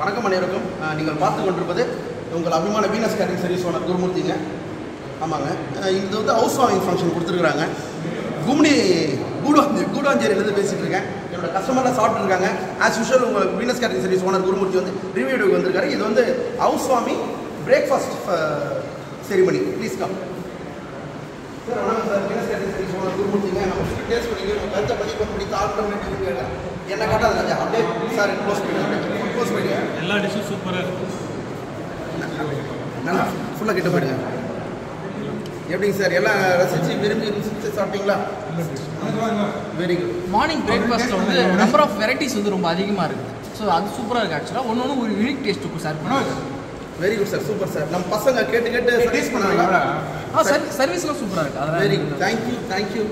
வணக்கம் அனைவருக்கும். நீங்கள் பார்த்து கொண்டிருப்பது உங்கள் அபிமான வீனஸ் கேரிங் சர்வீஸ் ஓனர் குருமூர்த்திங்க. ஆமாங்க. இது வந்து ஹவுஸ் வார்மிங் ஃபங்க்ஷன் கொடுத்துருக்குறாங்க. கும்னி கூடாஞ்சேரி கூடாஞ்சேரியிலேருந்து பேசிகிட்டு இருக்கேன். என்னோட கஸ்டமர்லாம் சாப்பிட்ருக்காங்க ஆஸ் யூஷுவல் உங்கள் Venus caring service owner Gurumurthy வந்து ரிவ்யூ வந்திருக்காரு. இது வந்து house warming breakfast ceremony please come sir வணக்கம் sir. Venus caring service owner குருமூர்த்திங்க. நம்ம டேஸ்ட் பண்ணி கருத்தை பதிவு பண்ண முடியும் கேட்டேன் பண்ணி என்ன காட்டாது ராஜா அப்படியே சார் க்ளோஸ் பண்ணிடுங்க. க்ளோஸ் பண்ணிடுங்க. எல்லா டிஷ்ஷும் சூப்பராக இருக்கு. நல்லா ஃபுல்லாக கிட்ட போயிடுங்க. எப்படிங்க சார் எல்லாம் ரசித்து விரும்பி ருசித்து சாப்பிட்டீங்களா? வெரி குட் மார்னிங் பிரேக்ஃபாஸ்ட்டில் வந்து நம்பர் ஆஃப் வெரைட்டிஸ் வந்து ரொம்ப அதிகமாக இருக்குது ஸோ அது சூப்பராக இருக்குது ஆக்சுவலாக ஒன்று ஒன்று ஒரு யூனிக் டேஸ்ட் இருக்கும் சார் பண்ணுவாங்க very good sir super sir நம்ம பசங்க கேட்டு கேட்டு சர்வீஸ் பண்ணாங்க ஆ சர் சர்வீஸ்லாம் சூப்பராக இருக்குது வெரி அதெல்லாம் good thank you thank you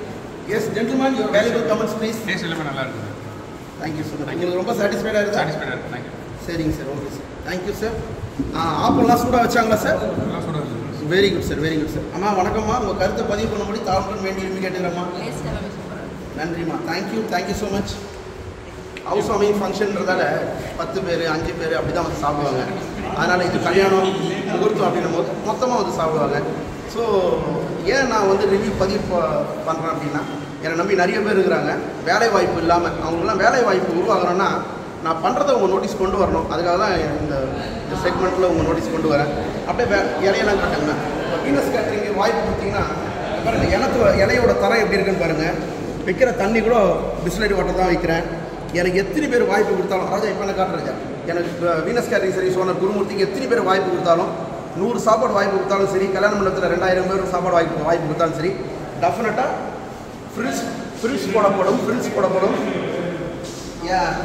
yes gentleman your valuable comments please taste எல்லாமே நல்லா இருக்குது தேங்க்யூ சார் உங்களுக்கு ரொம்ப சாட்டிஸ்ஃபைடாக இருக்கா? சாட்டிஸ்ஃபைடாக இருக்குது தேங்க்யூ சரிங்க sir okay sir thank you sir ஆப்பெல்லாம் சூடாக வச்சாங்களா சார் இருக்குது very good sir very good sir அம்மா வணக்கம்மா. உங்கள் கருத்தை பதிவு பண்ண முடியும் தாழ்வுடன் வேண்டி விரும்பி கேட்டுக்கிறேம்மா நன்றிம்மா. Thank you thank you so much house warming ஃபங்க்ஷன்றதால பத்து பேர் அஞ்சு பேர் அப்படி தான் வந்து சாப்பிடுவாங்க. அதனால் இது கல்யாணம் முகூர்த்தம் அப்படின்னும் போது மொத்தமாக வந்து சாப்பிடுவாங்க. ஸோ ஏன் நான் வந்து ரிவ்யூ பதிவு ப- பண்ணுறேன் அப்படின்னா என்னை நம்பி நிறைய பேர் இருக்கிறாங்க. வேலை வாய்ப்பு இல்லாமல் அவங்களுக்குலாம் வேலை வாய்ப்பு உருவாகிறோன்னா நான் பண்ணுறதை உங்கள் நோட்டீஸ் கொண்டு வரணும். அதுக்காக தான் இந்த இந்த செக்மெண்ட்டில் உங்கள் நோட்டீஸ் கொண்டு வரேன். அப்படியே வே இலையெல்லாம் காட்டுங்க. வீனஸ் கேட்டரிங் வாய்ப்பு கொடுத்தீங்கன்னா பாருங்கள் எனக்கு இலையோட தரம் எப்படி இருக்குன்னு பாருங்கள் வைக்கிற தண்ணி கூட பிஸ்லரி வாட்டர் தான் வைக்கிறேன். எனக்கு எத்தனை பேர் வாய்ப்பு கொடுத்தாலும் ராஜா இப்போ என்ன காட்டுறேன் எனக்கு வீனஸ் கேட்டரிங் சரி சோனர் குருமூர்த்திக்கு எத்தனை பேர் வாய்ப்பு கொடுத்தாலும் நூறு சாப்பாடு வாய்ப்பு கொடுத்தாலும் சரி கல்யாண மண்டலத்தில் ரெண்டாயிரம் பேர் சாப்பாடு வாய்ப்பு வாய்ப்பு கொடுத்தாலும் சரி டெஃபினட்டாக ஃப்ரிட்ஜ் ஃப்ரிட்ஜ் போடப்படும் ஃப்ரிட்ஜ் போடப்படும். ஏன்?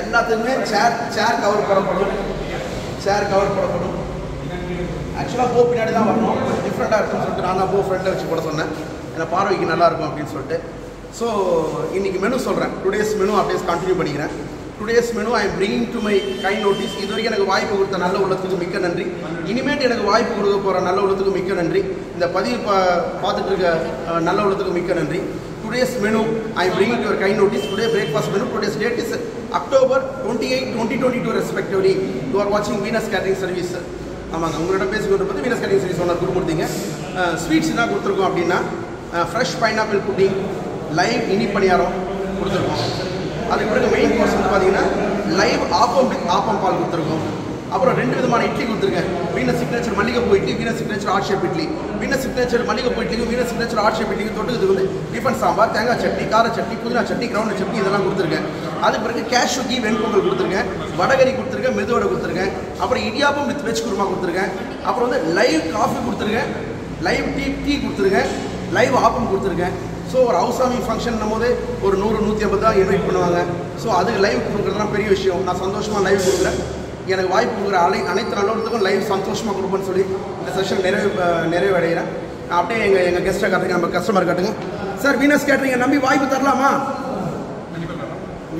எல்லாத்துக்குமே சேர் சேர் கவர் போடப்படும். சேர் கவர் போடப்படும். ஆக்சுவலாக போ பின்னாடி தான் வரணும். டிஃப்ரெண்ட்டாக இருக்கும்னு சொல்லிட்டு நான் தான் போ ஃப்ரெண்டை வச்சு போட சொன்னேன். ஏன்னா பார்வைக்கு நல்லா இருக்கும் அப்படின்னு சொல்லிட்டு. ஸோ இன்றைக்கி மெனு சொல்கிறேன் டுடேஸ் மெனு அப்படியே கண்டினியூ பண்ணிக்கிறேன். Today's menu I bringing to my guy notice இது வரைக்கும் எனக்கு வாய்ப்பு கொடுத்த நல்ல உள்ளத்துக்கு மிக்க நன்றி. இனிமேட்டு எனக்கு வாய்ப்பு கொடுக்க போகிற நல்ல உள்ளத்துக்கு மிக்க நன்றி. இந்த பதிவு பா பார்த்துட்டு இருக்க நல்ல உள்ளத்துக்கு மிக்க நன்றி. Today's menu I bring your guy notice today breakfast menu today's date is October twenty eight twenty twenty two respectively you are வாட்சிங் வீனஸ் கேட்டரிங் சர்வீஸ் ஆமாங்க. உங்களோட பேசிக்கொண்டு பார்த்து வீனஸ் கேட்டரிங் சர்வீஸ் ஒன்று குருமூர்த்திங்க ஸ்வீட்ஸ் என்ன கொடுத்துருக்கோம் அப்படின்னா ஃப்ரெஷ் பைனாப்பிள் புட்டிங் லைவ் இனி பணியாரம் கொடுத்துருக்கோம். அதுக்கு பிறகு மெயின் கோர்ஸ் வந்து பார்த்தீங்கன்னா லைவ் ஆப்பம் வித் ஆப்பம் பால் கொடுத்துருக்கோம். அப்புறம் ரெண்டு விதமான இட்லி கொடுத்துருக்கேன். வீண சிக்னேச்சர் மல்லிகைப்பூ இட்லி வீண சிக்னேச்சர் ஆட் ஷேப் இட்லி. வீண சிக்னேச்சர் மல்லிகைப்பூ இட்லிக்கும் வீண சிக்னேச்சர் ஆட் ஷேப் இட்லிக்கும் தொட்டு இது வந்து டிஃபன் சாம்பார் தேங்காய் சட்னி கார சட்னி புதினா சட்னி கிரவுண்ட் சட்னி இதெல்லாம் கொடுத்துருக்கேன். அது பிறகு கேஷ் கீ வெண்பொங்கல் கொடுத்துருக்கேன். வடகரி கொடுத்துருக்கேன் மெதுவடை கொடுத்துருக்கேன். அப்புறம் இடியாப்பம் வித் வெஜ் குருமா கொடுத்துருக்கேன். அப்புறம் வந்து லைவ் காஃபி கொடுத்துருக்கேன். லைவ் டீ டீ கொடுத்துருக்கேன். லைவ் ஆப்பம் கொடுத்துருக்கேன். ஸோ ஒரு ஹவுஸ் ஃபங்க்ஷன் போது ஒரு நூறு நூற்றி ஐம்பது தான் இன்வைட் பண்ணுவாங்க. ஸோ அதுக்கு லைவ் கொடுக்குறதுலாம் பெரிய விஷயம். நான் சந்தோஷமாக லைவ் கொடுக்குறேன். எனக்கு வாய்ப்பு கொடுக்குற அலை அனைத்து நல்லவர்களுக்கும் லைவ் சந்தோஷமாக கொடுப்பேன்னு சொல்லி இந்த செஷன் நிறைவு நிறைவடைகிறேன். நான் அப்படியே எங்கள் எங்கள் கெஸ்ட்டை காட்டுங்க நம்ம கஸ்டமர் காட்டுங்க. சார் வீனஸ் கேட்டரிங்க நம்பி வாய்ப்பு தரலாமா?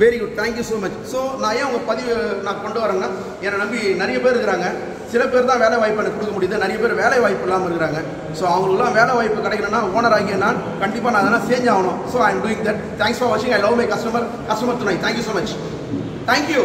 Very good thank you so much so நான் ஏன் உங்கள் பதிவு நான் கொண்டு வரேன்னா என்னை நம்பி நிறைய பேர் இருக்கிறாங்க. சில பேர் தான் வேலை வாய்ப்பு எனக்கு கொடுக்க முடியுது. நிறைய பேர் வேலை வாய்ப்பு இல்லாமல் இருக்கிறாங்க. ஸோ அவங்களுக்குலாம் வேலை வாய்ப்பு கிடைக்கணும்னா ஓனர் ஆகிய நான் கண்டிப்பாக நான் அதெல்லாம் சேஞ்ச் ஆகணும். So I am doing that thanks for வாட்சிங் I love my customer customer துணை thank you so much thank you